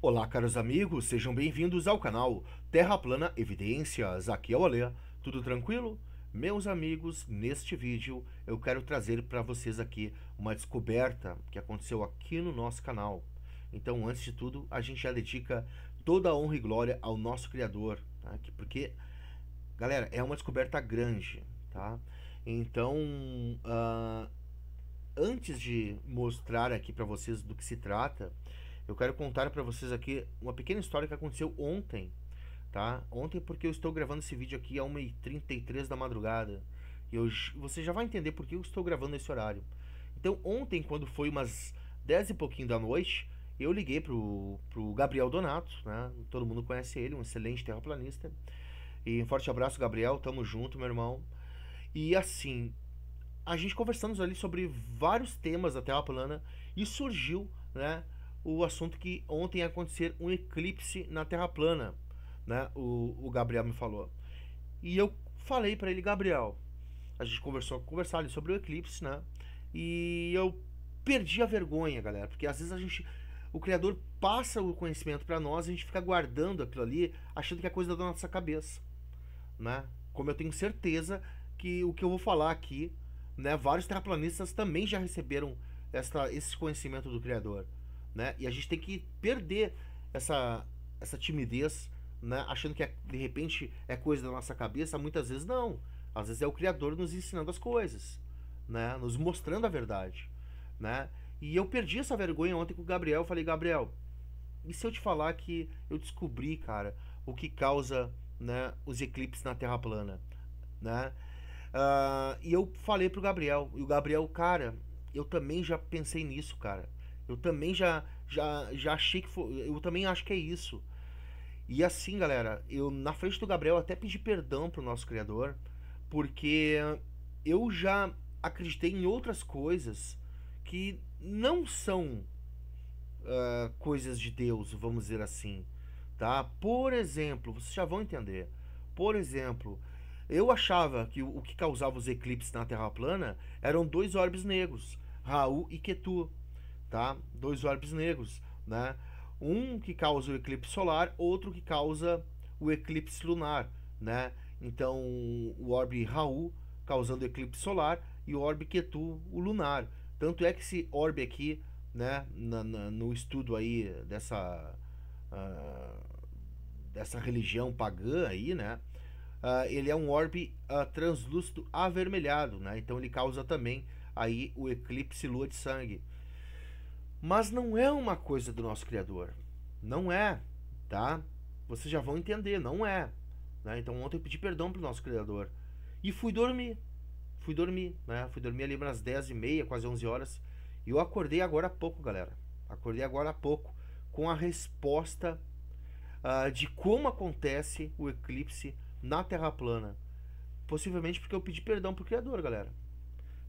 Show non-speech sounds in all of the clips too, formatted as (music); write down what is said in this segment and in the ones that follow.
Olá, caros amigos, sejam bem-vindos ao canal Terra Plana Evidências. Aqui é o Alê. Tudo tranquilo? Meus amigos, neste vídeo eu quero trazer para vocês aqui uma descoberta que aconteceu aqui no nosso canal. Então, antes de tudo, a gente já dedica toda a honra e glória ao nosso Criador, tá? porque, galera, é uma descoberta grande, tá? Então, uh, antes de mostrar aqui para vocês do que se trata, eu quero contar para vocês aqui uma pequena história que aconteceu ontem, tá? Ontem porque eu estou gravando esse vídeo aqui a 1h33 da madrugada. E eu, você já vai entender por que eu estou gravando nesse horário. Então, ontem, quando foi umas 10 e pouquinho da noite, eu liguei pro, pro Gabriel Donato, né? Todo mundo conhece ele, um excelente terraplanista. E um forte abraço, Gabriel. Tamo junto, meu irmão. E assim, a gente conversamos ali sobre vários temas da Terra plana e surgiu, né? O assunto que ontem ia acontecer um eclipse na Terra plana, né? O, o Gabriel me falou. E eu falei para ele, Gabriel, a gente conversou, conversar ali sobre o eclipse, né? E eu perdi a vergonha, galera, porque às vezes a gente o criador passa o conhecimento para nós, a gente fica guardando aquilo ali, achando que é coisa da nossa cabeça, né? Como eu tenho certeza que o que eu vou falar aqui, né, vários terraplanistas também já receberam essa, esse conhecimento do criador né? E a gente tem que perder essa, essa timidez, né? Achando que é, de repente é coisa da nossa cabeça, muitas vezes não. Às vezes é o Criador nos ensinando as coisas, né? Nos mostrando a verdade, né? E eu perdi essa vergonha ontem com o Gabriel. Eu falei, Gabriel, e se eu te falar que eu descobri, cara, o que causa né, os eclipses na Terra plana, né? Uh, e eu falei pro Gabriel, e o Gabriel, cara, eu também já pensei nisso, cara. Eu também já, já, já achei que foi. Eu também acho que é isso. E assim, galera, eu na frente do Gabriel até pedi perdão pro nosso criador, porque eu já acreditei em outras coisas que não são uh, coisas de Deus, vamos dizer assim, tá? Por exemplo, vocês já vão entender. Por exemplo, eu achava que o, que causava os eclipses na Terra plana eram dois orbes negros, Raul e Ketu tá? Dois orbes negros, né? Um que causa o eclipse solar, outro que causa o eclipse lunar, né? Então, o orbe Raul causando eclipse solar e o orbe Ketu, o lunar. Tanto é que esse orbe aqui, né, na, na, no estudo aí dessa uh, dessa religião pagã aí, né, uh, ele é um orbe uh, translúcido avermelhado, né? Então ele causa também aí o eclipse lua de sangue. Mas não é uma coisa do nosso Criador. Não é, tá? Vocês já vão entender, não é. Né? Então ontem eu pedi perdão pro nosso Criador. E fui dormir. Fui dormir, né? Fui dormir ali umas 10 e meia, quase 11 horas. E eu acordei agora há pouco, galera. Acordei agora há pouco com a resposta uh, de como acontece o eclipse na Terra plana. Possivelmente porque eu pedi perdão pro Criador, galera.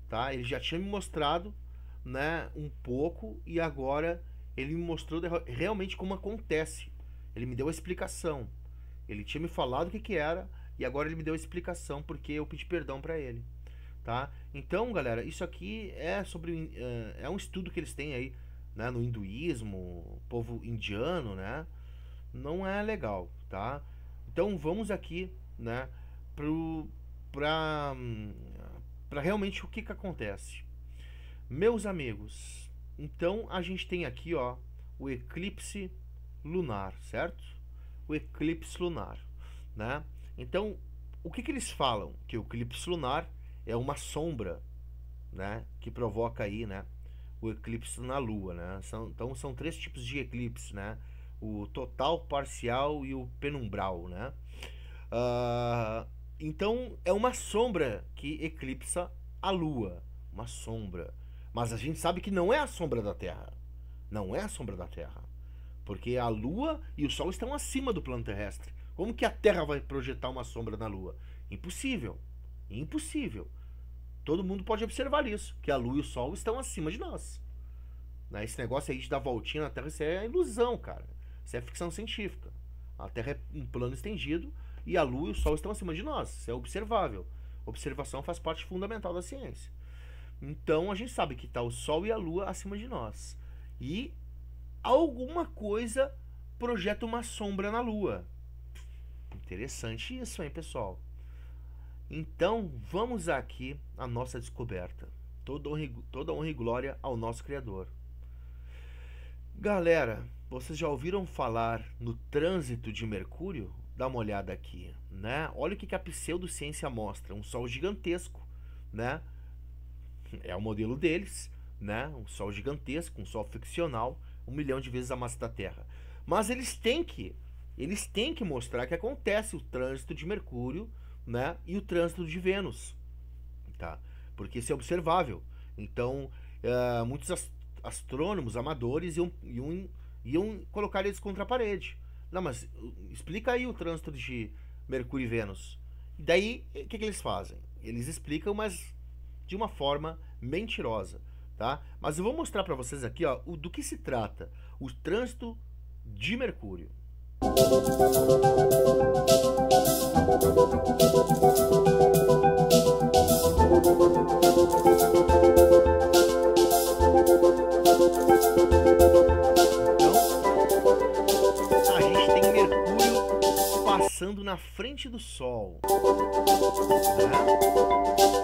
Tá? Ele já tinha me mostrado né, um pouco e agora ele me mostrou realmente como acontece. Ele me deu a explicação. Ele tinha me falado o que, que era e agora ele me deu a explicação porque eu pedi perdão para ele, tá? Então, galera, isso aqui é sobre é, é um estudo que eles têm aí, né, no hinduísmo, povo indiano, né? Não é legal, tá? Então, vamos aqui, né, para para realmente o que que acontece. Meus amigos, então a gente tem aqui, ó, o eclipse lunar, certo? O eclipse lunar, né? Então, o que que eles falam? Que o eclipse lunar é uma sombra, né, que provoca aí, né, o eclipse na lua, né? São, então são três tipos de eclipse, né? O total, parcial e o penumbral, né? Uh, então é uma sombra que eclipsa a lua, uma sombra. Mas a gente sabe que não é a sombra da Terra. Não é a sombra da Terra. Porque a Lua e o Sol estão acima do plano terrestre. Como que a Terra vai projetar uma sombra na Lua? Impossível. Impossível. Todo mundo pode observar isso, que a Lua e o Sol estão acima de nós. Né? Esse negócio aí de dar voltinha na Terra, isso é ilusão, cara. Isso é ficção científica. A Terra é um plano estendido e a Lua e o Sol estão acima de nós. Isso é observável. Observação faz parte fundamental da ciência. Então a gente sabe que está o Sol e a Lua acima de nós. E alguma coisa projeta uma sombra na Lua. Interessante isso, hein, pessoal? Então, vamos aqui à nossa descoberta. Toda honra, toda honra e glória ao nosso Criador. Galera, vocês já ouviram falar no trânsito de Mercúrio? Dá uma olhada aqui, né? Olha o que a pseudociência mostra. Um Sol gigantesco, né? É o modelo deles, né? Um Sol gigantesco, um Sol ficcional, um milhão de vezes a massa da Terra. Mas eles têm que, eles têm que mostrar que acontece o trânsito de Mercúrio, né? E o trânsito de Vênus, tá? Porque isso é observável. Então, uh, muitos astrônomos amadores iam, iam, iam colocar eles contra a parede. Não, mas uh, explica aí o trânsito de Mercúrio e Vênus. E daí, o que, que eles fazem? Eles explicam, mas de uma forma mentirosa, tá? Mas eu vou mostrar para vocês aqui, ó, o, do que se trata o trânsito de Mercúrio. Passando na frente do Sol. Né?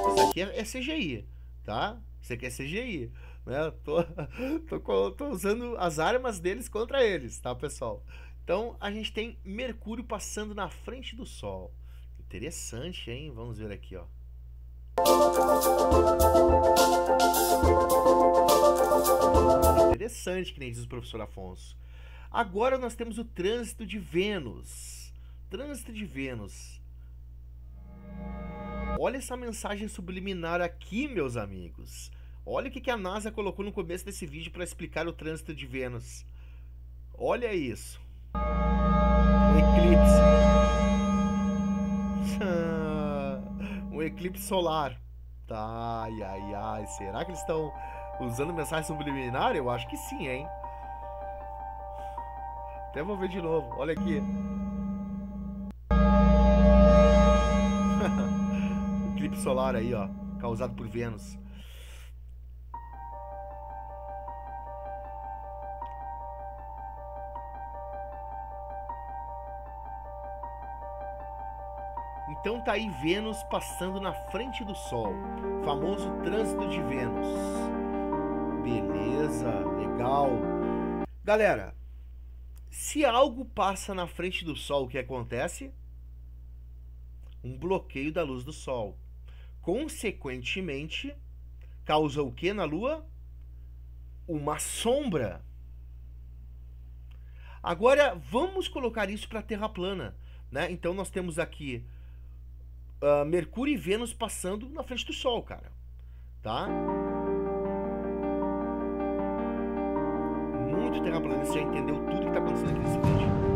Isso aqui é, é, CGI, tá? Isso aqui é CGI. Né? Tô, (laughs) tô, tô usando as armas deles contra eles, tá, pessoal? Então a gente tem Mercúrio passando na frente do Sol. Interessante, hein? Vamos ver aqui, ó. Interessante, que nem diz o professor Afonso. Agora nós temos o trânsito de Vênus. Trânsito de Vênus. Olha essa mensagem subliminar aqui, meus amigos. Olha o que a NASA colocou no começo desse vídeo para explicar o trânsito de Vênus. Olha isso. Um eclipse. (laughs) um eclipse solar. Tá, ai, ai, ai. Será que eles estão usando mensagem subliminar? Eu acho que sim, hein? Até vou ver de novo. Olha aqui. Eclipse solar aí, ó, causado por Vênus. Então tá aí Vênus passando na frente do Sol, famoso trânsito de Vênus. Beleza, legal. Galera, se algo passa na frente do Sol, o que acontece? Um bloqueio da luz do Sol. Consequentemente, causa o que na Lua? Uma sombra. Agora, vamos colocar isso para a Terra plana. Né? Então, nós temos aqui uh, Mercúrio e Vênus passando na frente do Sol, cara. Tá? Muito terraplanista já entendeu tudo que está acontecendo aqui nesse vídeo.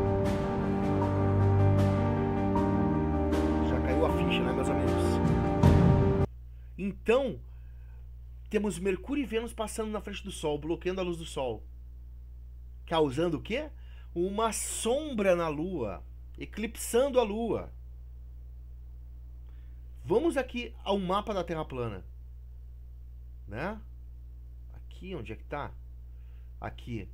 Então, temos Mercúrio e Vênus passando na frente do Sol, bloqueando a luz do Sol. Causando o quê? Uma sombra na Lua, eclipsando a Lua. Vamos aqui ao mapa da Terra plana. Né? Aqui, onde é que tá? Aqui.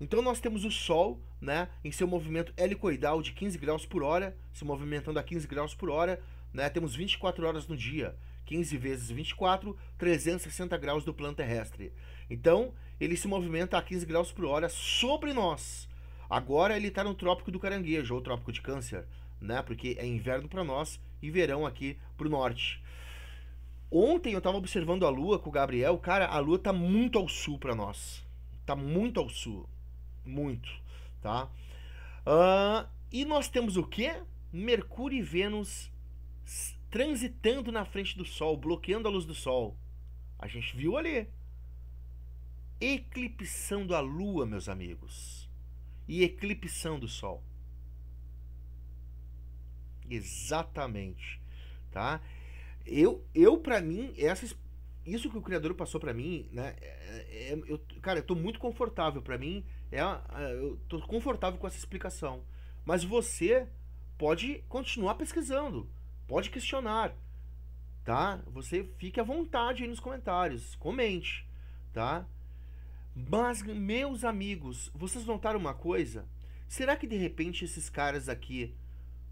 Então nós temos o Sol, né, em seu movimento helicoidal de 15 graus por hora, se movimentando a 15 graus por hora, né? Temos 24 horas no dia. 15 vezes 24, 360 graus do plano terrestre. Então, ele se movimenta a 15 graus por hora sobre nós. Agora ele está no trópico do caranguejo, ou trópico de câncer, né? Porque é inverno para nós e verão aqui para o norte. Ontem eu estava observando a lua com o Gabriel. Cara, a lua está muito ao sul para nós. Está muito ao sul. Muito, tá? Uh, e nós temos o que? Mercúrio e Vênus transitando na frente do Sol, bloqueando a luz do Sol. A gente viu ali. Eclipsando a Lua, meus amigos. E eclipsando o Sol. Exatamente. Tá? Eu, eu para mim, essas, isso que o Criador passou para mim, né? É, é, eu, cara, eu tô muito confortável. para mim, é, eu tô confortável com essa explicação. Mas você pode continuar pesquisando Pode questionar, tá? Você fique à vontade aí nos comentários, comente, tá? Mas, meus amigos, vocês notaram uma coisa? Será que de repente esses caras aqui,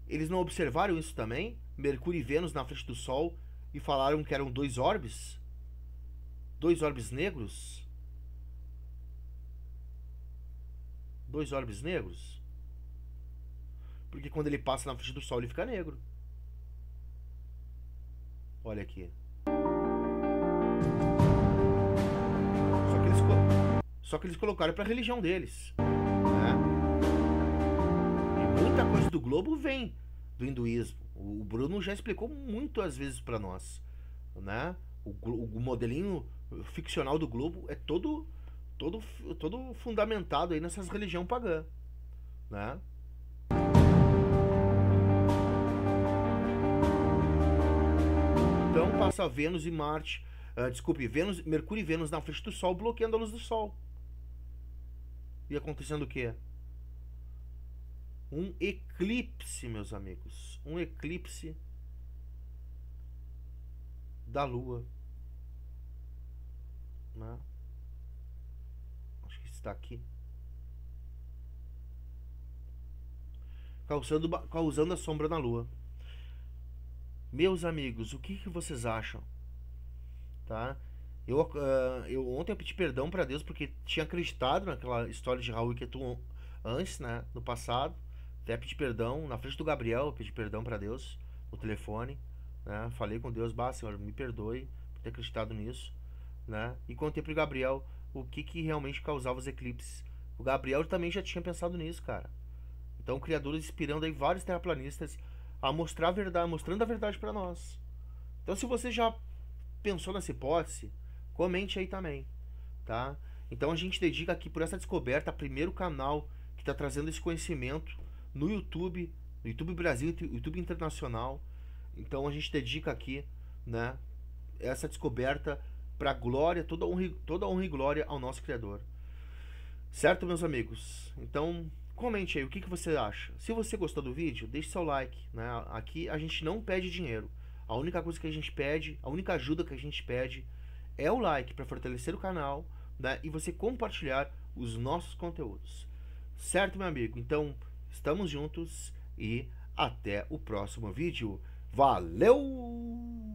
eles não observaram isso também? Mercúrio e Vênus na frente do Sol e falaram que eram dois orbes? Dois orbes negros? Dois orbes negros? Porque quando ele passa na frente do Sol ele fica negro. Olha aqui. Só que eles, só que eles colocaram para a religião deles. Né? E muita coisa do globo vem do hinduísmo. O Bruno já explicou muitas vezes para nós. Né? O, o, modelinho ficcional do globo é todo, todo, todo fundamentado aí nessas religiões pagã. Né? Então passa Vênus e Marte, uh, desculpe, Vênus, Mercúrio e Vênus na frente do Sol, bloqueando a luz do Sol. E acontecendo o quê? Um eclipse, meus amigos. Um eclipse da Lua. Né? Acho que está aqui. Causando, causando a sombra na Lua. Meus amigos, o que, que vocês acham? Tá? Eu, uh, eu ontem eu pedi perdão para Deus porque tinha acreditado naquela história de Raul e Ketu antes, né, no passado. Até pedi perdão na frente do Gabriel, eu pedi perdão para Deus no telefone, né? Falei com Deus, bah, Senhor, me perdoe por ter acreditado nisso, né? E contei pro Gabriel o que que realmente causava os eclipses. O Gabriel também já tinha pensado nisso, cara. Então, o criador inspirando aí vários terraplanistas a mostrar a verdade, mostrando a verdade para nós. Então, se você já pensou nessa hipótese, comente aí também, tá? Então a gente dedica aqui por essa descoberta, primeiro canal que está trazendo esse conhecimento no YouTube, no YouTube Brasil, YouTube Internacional. Então a gente dedica aqui, né, essa descoberta para glória, toda honra, toda honra e glória ao nosso Criador. Certo, meus amigos? Então, comente aí o que, que você acha. Se você gostou do vídeo, deixe seu like. Né? Aqui a gente não pede dinheiro. A única coisa que a gente pede, a única ajuda que a gente pede é o like para fortalecer o canal né? e você compartilhar os nossos conteúdos. Certo, meu amigo? Então, estamos juntos e até o próximo vídeo. Valeu!